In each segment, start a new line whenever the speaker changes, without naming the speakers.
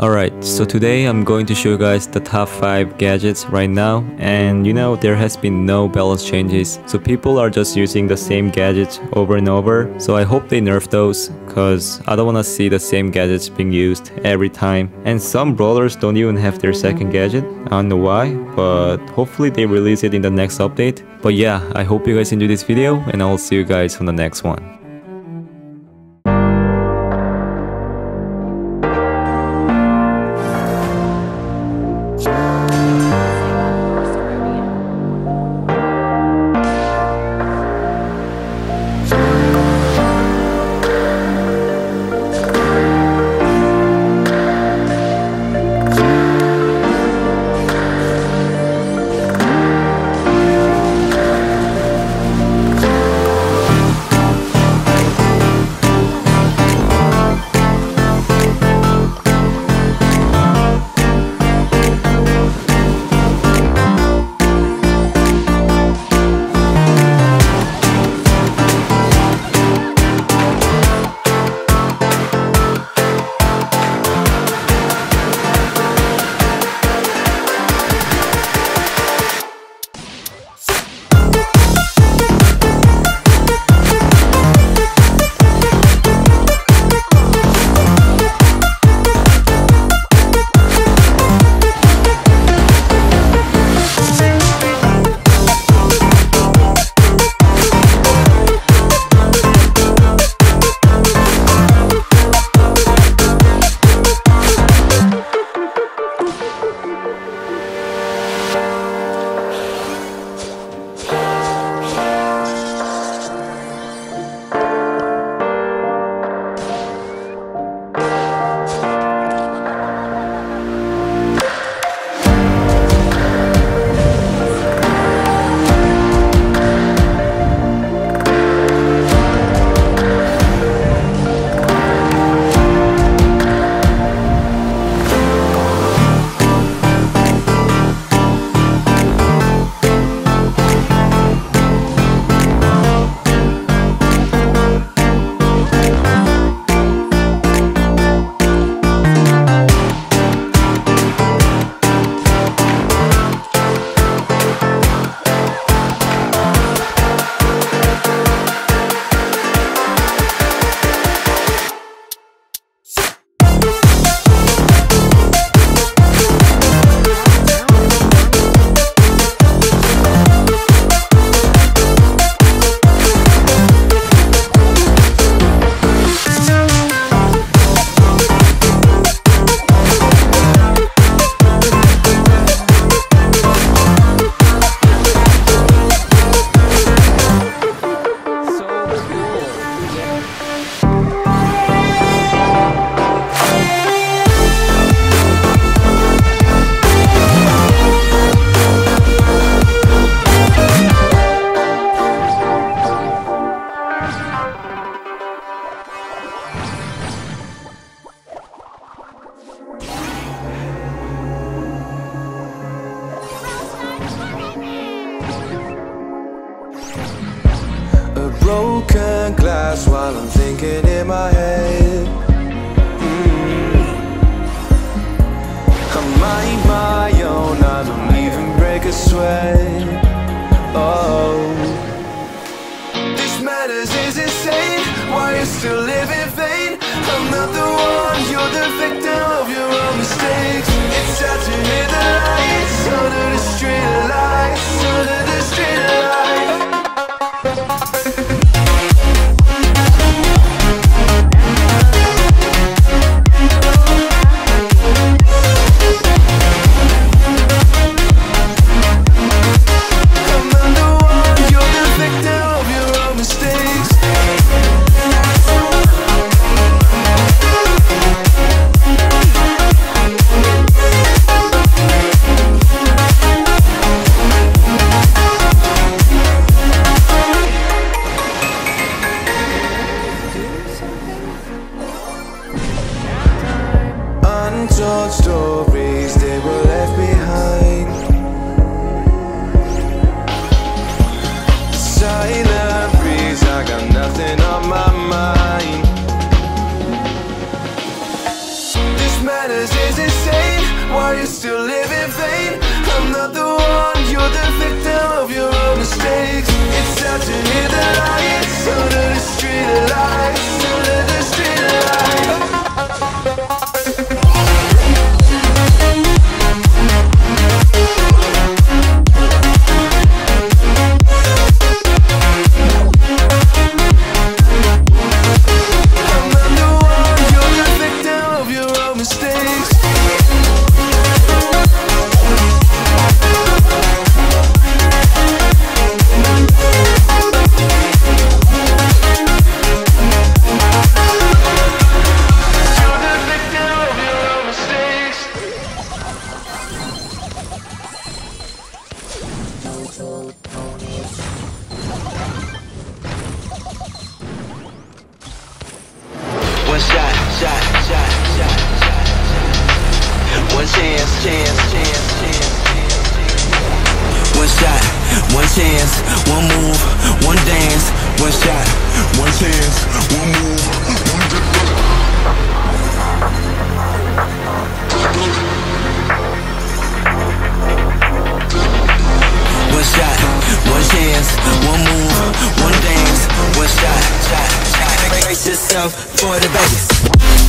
Alright, so today I'm going to show you guys the top 5 gadgets right now and you know there has been no balance changes. So people are just using the same gadgets over and over. So I hope they nerf those cause I don't wanna see the same gadgets being used every time. And some brawlers don't even have their second gadget. I don't know why but hopefully they release it in the next update. But yeah I hope you guys enjoy this video and I'll see you guys on the next one.
Glass while I'm thinking in my head. Mm. I mind my own, I don't even break a sweat. Oh. This madness is insane, why you still live Short stories they were left behind. Silent breeze, I got nothing on my mind. This matters is insane, why are you still One
move, one dance, one shot, one chance, one move, one One shot, one chance, one move, one dance, one shot, shot, shot. Brace yourself for the bass.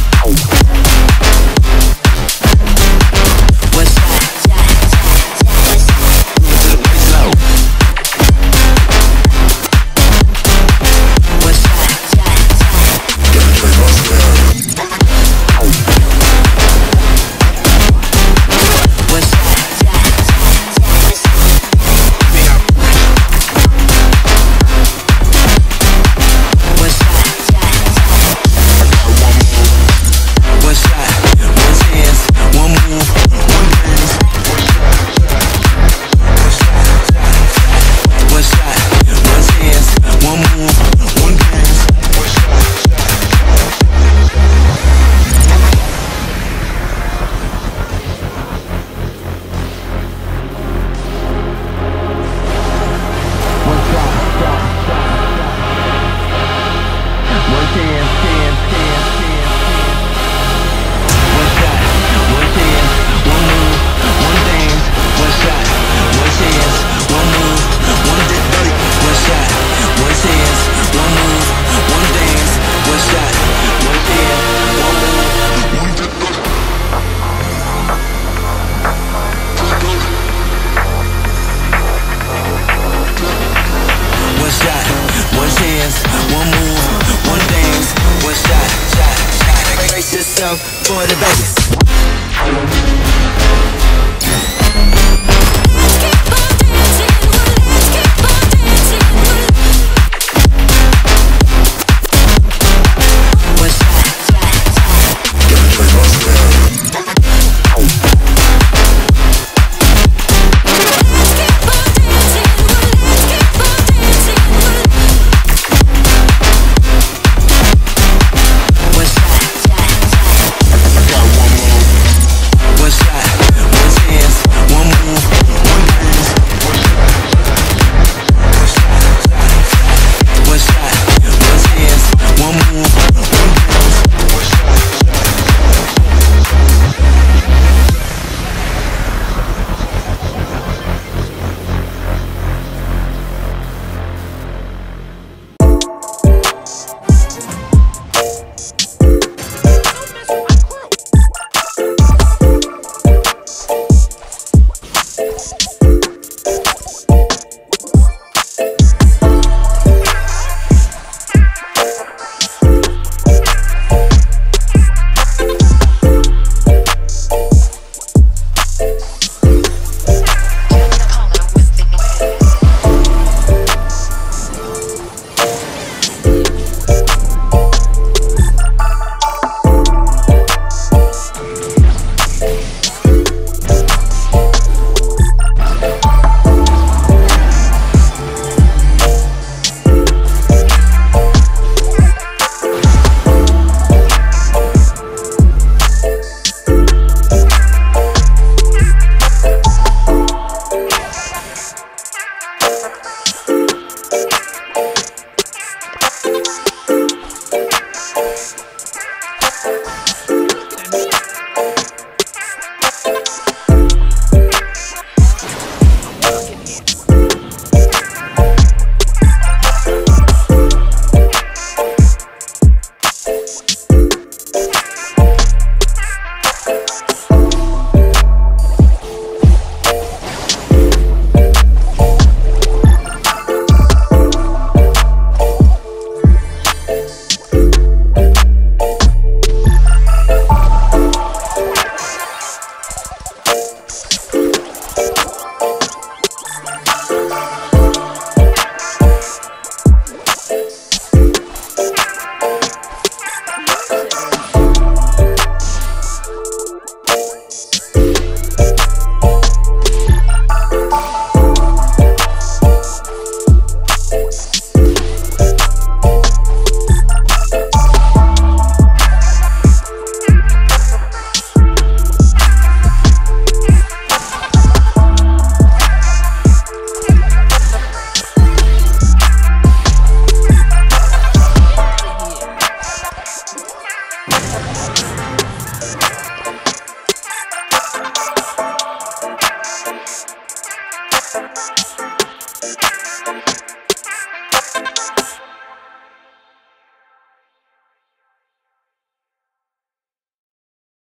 for the bass.